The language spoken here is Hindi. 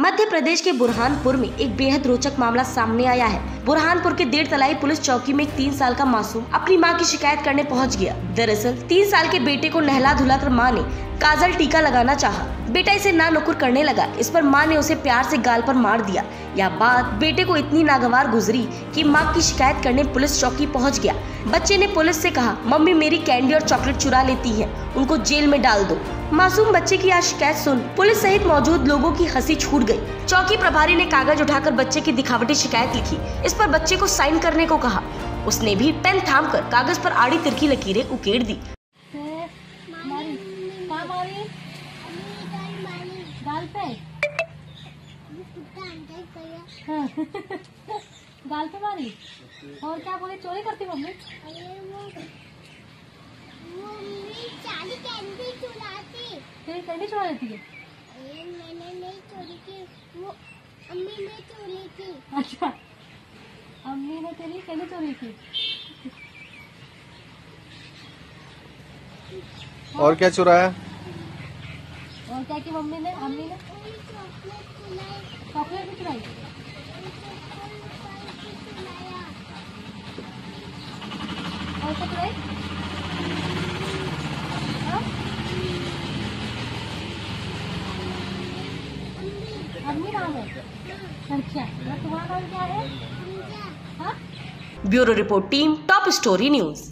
मध्य प्रदेश के बुरहानपुर में एक बेहद रोचक मामला सामने आया है। बुरहानपुर के देर तलाई पुलिस चौकी में एक तीन साल का मासूम अपनी माँ की शिकायत करने पहुँच गया। दरअसल, तीन साल के बेटे को नहला धुला कर माँ ने काजल टीका लगाना चाहा। बेटा इसे ना नुकुर करने लगा, इस पर माँ ने उसे प्यार से गाल पर मार दिया। यह बात, बेटे को इतनी नागवार गुजरी कि माँ की शिकायत करने पुलिस चौकी पहुँच गया। बच्चे ने पुलिस से कहा, मम्मी मेरी कैंडी और चॉकलेट चुरा लेती है, उनको जेल में डाल दो। मासूम बच्चे की आज शिकायत सुन पुलिस सहित मौजूद लोगों की हँसी छूट गई। चौकी प्रभारी ने कागज़ उठाकर बच्चे की दिखावटी शिकायत लिखी। इस पर बच्चे को साइन करने को कहा। उसने भी पेन थाम कर कागज़ पर आड़ी तिरकी लकीरें उकेर दी। गाल पे मारी। और क्या बोले? चोरी करती मम्मी? चुरा लेती है मैंने नहीं चोरी की वो अम्मी ने चोरी की अच्छा। अम्मी ने तेरी कैंडी चोरी की और क्या चुराया और क्या की मम्मी ने अम्मी ने? चॉकलेट चॉकलेट भी चुराई। और क्या चुराई हाँ? अच्छा bureau report team top story news.